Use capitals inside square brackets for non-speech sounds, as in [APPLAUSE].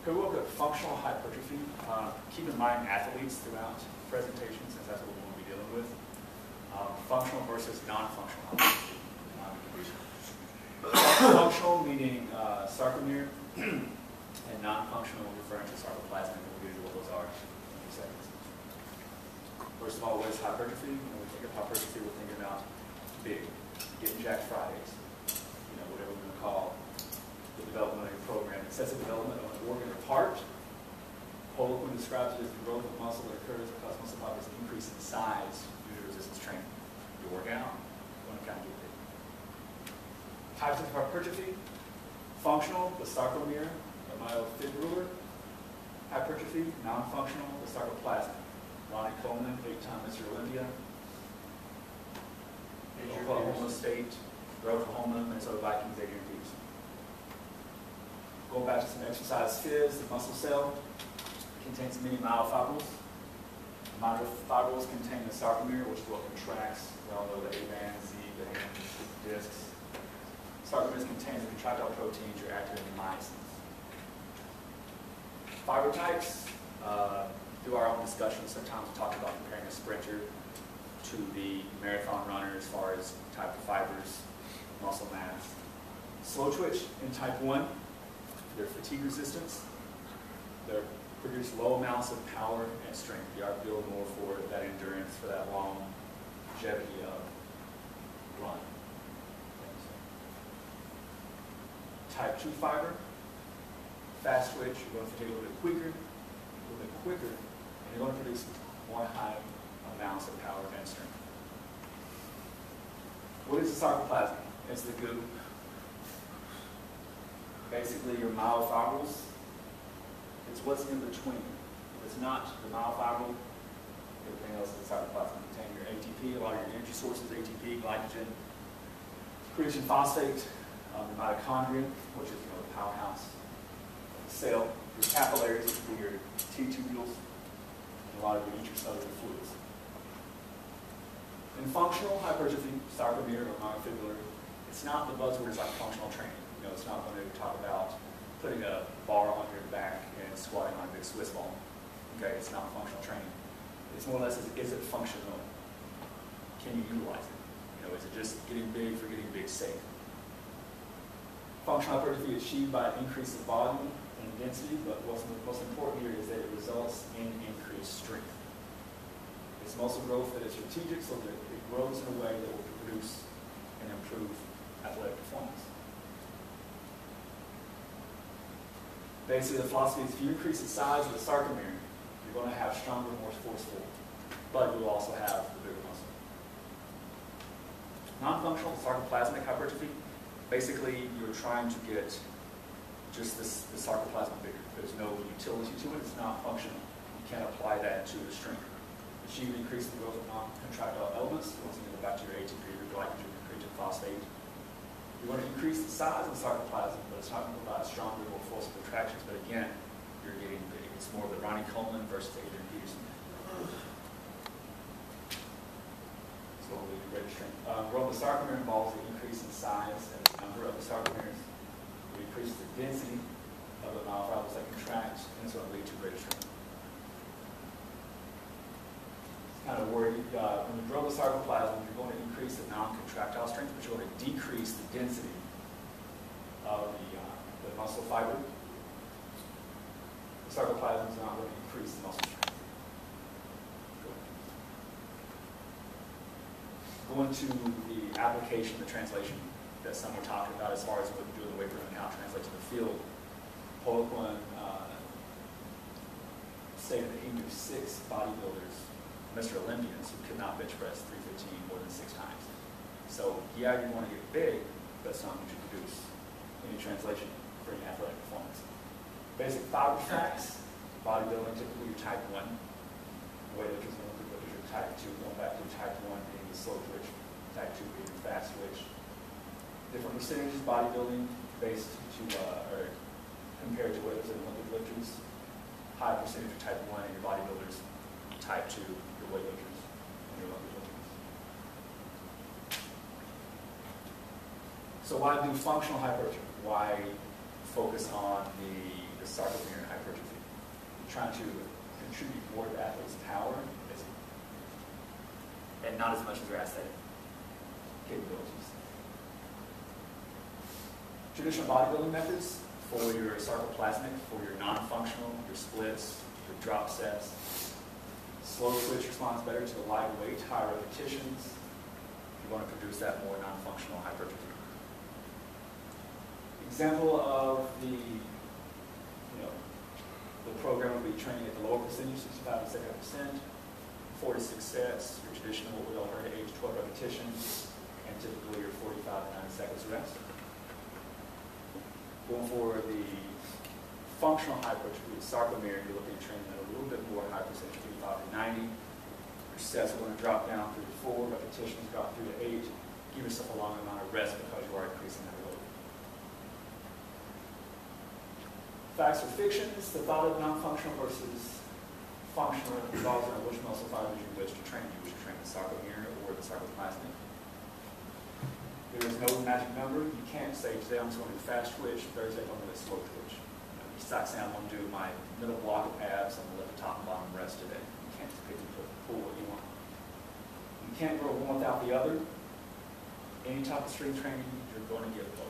Okay, we'll look at functional hypertrophy. Uh, keep in mind athletes throughout the presentation since that's what we will be dealing with. Um, functional versus non-functional hypertrophy. Functional meaning uh, sarcomere [CLEARS THROAT] and non-functional referring to sarcoplasmic and we'll get into what those are in a few seconds. First of all, what is hypertrophy? When we think of hypertrophy, we're thinking about big, getting Jack Fridays, you know, whatever we're going to call the development of your program. Excessive development part. Poliquin describes it as the growth of muscle that occurs because muscle fibers increase in size due to resistance training. You work out, you want to kind of get big. Types of hypertrophy. Functional, the sarcomere, the myofibrillar. Hypertrophy, non-functional, the sarcoplasmic. Ronnie Coleman, eight-time Mr. Olympia. Oklahoma State, Oklahoma, Minnesota Vikings, Adrian Peterson. Going back to some exercise phys, the muscle cell contains many myofibrils. Myofibrils contain the sarcomere, which is what contracts. We all know the A band, Z band, discs. Sarcomeres contain the contractile proteins, your actin and myosin. Fiber types, uh, through our own discussions, sometimes we talk about comparing a sprinter to the marathon runner as far as type of fibers, muscle mass. Slow twitch in type 1, their fatigue resistance, they produce low amounts of power and strength. You are build more for that endurance, for that long longevity of run. Type 2 fiber, fast twitch, you're going to fatigue a little bit quicker, a little bit quicker, and you're going to produce more high amounts of power and strength. What is the sarcoplasm? It's the goo. Basically, your myofibrils. It's what's in between. If it's not the myofibril, everything else is sarcoplasm. Contain your ATP, a lot of your energy sources, ATP, glycogen, creatine phosphate, um, the mitochondria, which is you know, the powerhouse the cell, your capillaries, which would be your T-tubules, and a lot of your intracellular fluids. In functional hypertrophy, sarcomere or myofibrillar, it's not the buzzwords like functional training. You know, it's not talk about putting a bar on your back and squatting on a big Swiss ball. Okay, it's not functional training. It's more or less, is, it functional? Can you utilize it? You know, is it just getting big for getting big sake? Functional hypertrophy achieved by an increase in volume and density, but what's most important here is that it results in increased strength. It's muscle growth that is strategic so that it grows in a way that will produce and improve athletic performance. Basically, the philosophy is if you increase the size of the sarcomere, you're going to have stronger, more forceful, but you'll also have the bigger muscle. Non-functional sarcoplasmic hypertrophy, basically you're trying to get just this, the sarcoplasm bigger. There's no utility to it, it's not functional. You can't apply that to the strength. Achieve increase the growth of non-contractile elements, once again, to your ATP, glycogen, creatine phosphate, you want to increase the size of the sarcoplasm, but it's not going to provide stronger, more forceful contractions. But again, you're getting big. It's more the Ronnie Coleman versus Adrian Peterson. So we'll. Um, growth of the sarcomere involves the increase in size and the number of the sarcomeres. We increase the density of the myofibrils that contract, and it's going to lead to greater strength. Kind of where you, uh, when you grow the sarcoplasm, you're going to increase the non-contractile strength, but you're going to decrease the density of the, uh, the muscle fiber. The sarcoplasm is not going to increase the muscle strength. Going to the application, the translation that some were talking about as far as what you do in the weight room and how it translates to the field. Poliquin uh, stated that he knew six bodybuilders Mr. Olympians who could not bench press 315 more than six times. So yeah, you want to get big, but it's you produce. Any translation for any athletic performance. Basic fiber facts, bodybuilding, typically your type 1. Weightlifters and Olympic lifters are type 2, going back to type 1 being the slow twitch, type 2 being the fast twitch. Different percentages bodybuilding based to, uh, or compared to weightlifters and Olympic lifters. High percentage of type 1 in your bodybuilders, type 2 weightlifters and your lifters. So why do functional hypertrophy? Why focus on the the hypertrophy. You're trying to contribute more to athlete's power and not as much as your aesthetic capabilities. Traditional bodybuilding methods for your sarcoplasmic, for your non-functional, your splits, your drop sets. Slow twitch responds better to the light weight, higher repetitions. You want to produce that more non-functional hypertrophy. Example of the, you know, the program would be training at the lower percentage, 65 to 70 percent, four to six sets, your traditional, what we all heard, age 12 repetitions, and typically your 45 to 90 seconds rest. Going for the functional hypertrophy, sarcomere, you're looking at training at a little bit more high percentage, 85 to 90. Your are going to drop down through to four, repetitions drop through to eight. Give yourself a long amount of rest because you are increasing that load. Facts or fictions, the thought of non-functional versus functional involves in which muscle fibers you wish to train. You wish to train the sarcomere or the sarcoplasmic. There is no magic number. You can't say today I'm going to fast twitch, Thursday I'm going to slow twitch. I'm going to do my middle block of abs, to let the top and bottom rest today. You can't just pick and pull what you want. You can't go one without the other. Any type of strength training, you're going to get both.